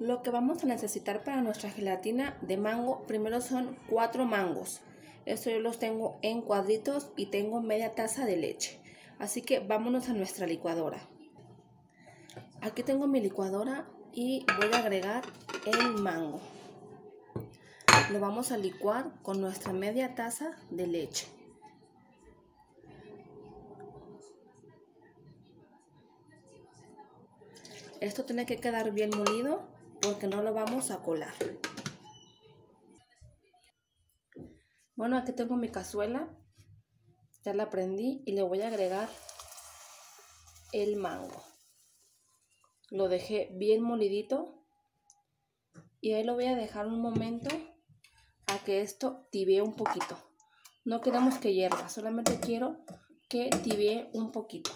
Lo que vamos a necesitar para nuestra gelatina de mango, primero son cuatro mangos. Esto yo los tengo en cuadritos y tengo media taza de leche. Así que vámonos a nuestra licuadora. Aquí tengo mi licuadora y voy a agregar el mango. Lo vamos a licuar con nuestra media taza de leche. Esto tiene que quedar bien molido porque no lo vamos a colar. Bueno, aquí tengo mi cazuela. Ya la prendí y le voy a agregar el mango. Lo dejé bien molidito. Y ahí lo voy a dejar un momento a que esto tibie un poquito. No queremos que hierva, solamente quiero que tibie un poquito.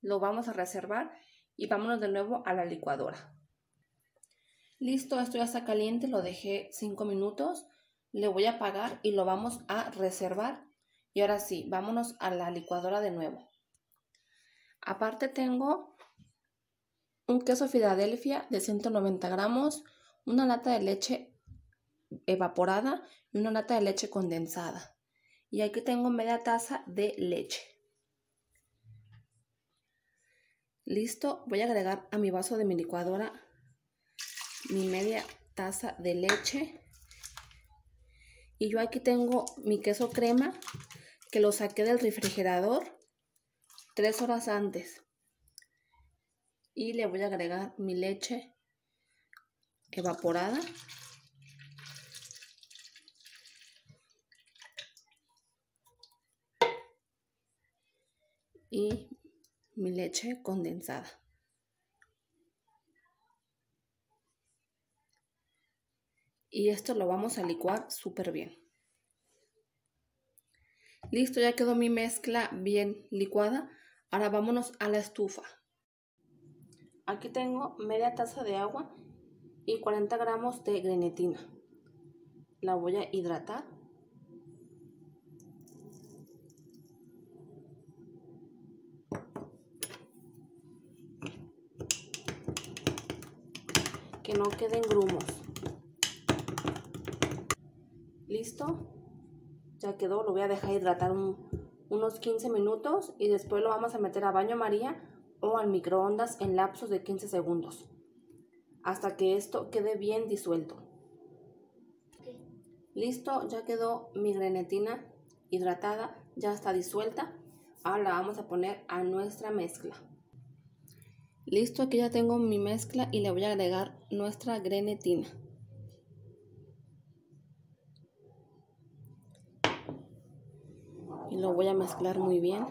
Lo vamos a reservar y vámonos de nuevo a la licuadora. Listo, esto ya está caliente, lo dejé 5 minutos. Le voy a apagar y lo vamos a reservar. Y ahora sí, vámonos a la licuadora de nuevo. Aparte tengo un queso Filadelfia de 190 gramos, una lata de leche evaporada y una lata de leche condensada. Y aquí tengo media taza de leche. Listo, voy a agregar a mi vaso de mi licuadora mi media taza de leche. Y yo aquí tengo mi queso crema que lo saqué del refrigerador tres horas antes. Y le voy a agregar mi leche evaporada. Y mi leche condensada. Y esto lo vamos a licuar súper bien. Listo, ya quedó mi mezcla bien licuada. Ahora vámonos a la estufa. Aquí tengo media taza de agua y 40 gramos de grenetina. La voy a hidratar. que no queden grumos. Listo. Ya quedó. Lo voy a dejar hidratar unos 15 minutos y después lo vamos a meter a baño María o al microondas en lapsos de 15 segundos. Hasta que esto quede bien disuelto. Listo, ya quedó mi grenetina hidratada, ya está disuelta. Ahora la vamos a poner a nuestra mezcla. Listo, aquí ya tengo mi mezcla y le voy a agregar nuestra grenetina. Y lo voy a mezclar muy bien.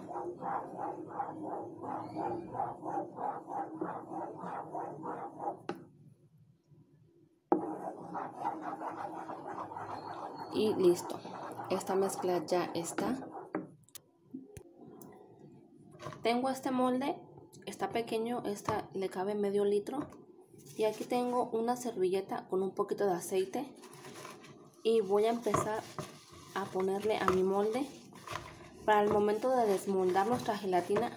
Y listo. Esta mezcla ya está. Tengo este molde está pequeño, esta le cabe medio litro. Y aquí tengo una servilleta con un poquito de aceite. Y voy a empezar a ponerle a mi molde. Para el momento de desmoldar nuestra gelatina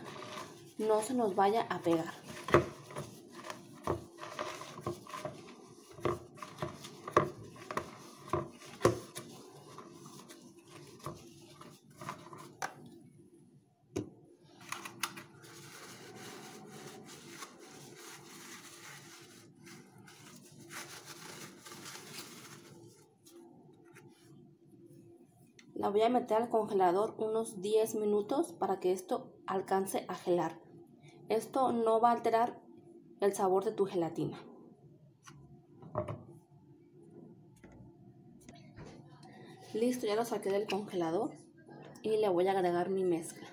no se nos vaya a pegar. La voy a meter al congelador unos 10 minutos para que esto alcance a gelar. Esto no va a alterar el sabor de tu gelatina. Listo, ya lo saqué del congelador y le voy a agregar mi mezcla.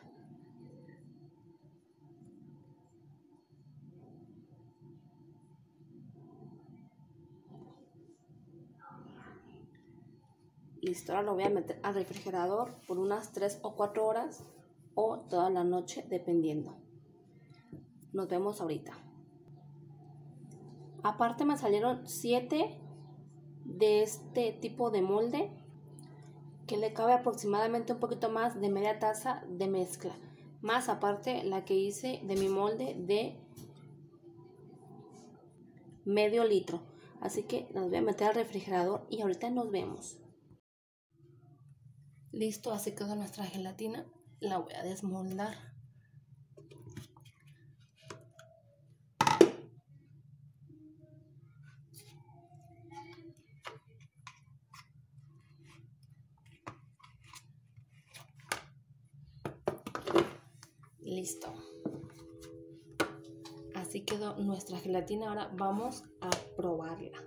Listo, ahora lo voy a meter al refrigerador por unas 3 o 4 horas o toda la noche, dependiendo. Nos vemos ahorita. Aparte me salieron 7 de este tipo de molde que le cabe aproximadamente un poquito más de media taza de mezcla. Más aparte la que hice de mi molde de medio litro. Así que las voy a meter al refrigerador y ahorita nos vemos. Listo, así quedó nuestra gelatina. La voy a desmoldar. Listo. Así quedó nuestra gelatina. Ahora vamos a probarla.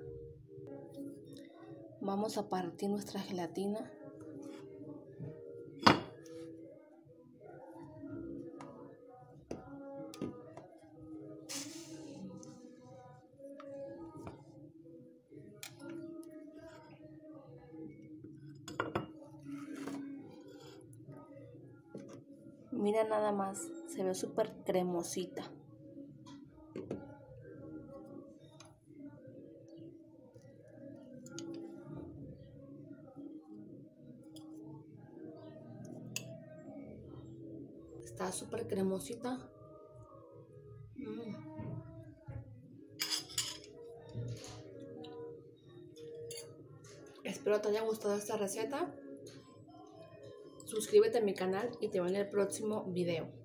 Vamos a partir nuestra gelatina. Mira nada más, se ve súper cremosita. Está súper cremosita. Mm. Espero te haya gustado esta receta suscríbete a mi canal y te veo en el próximo video.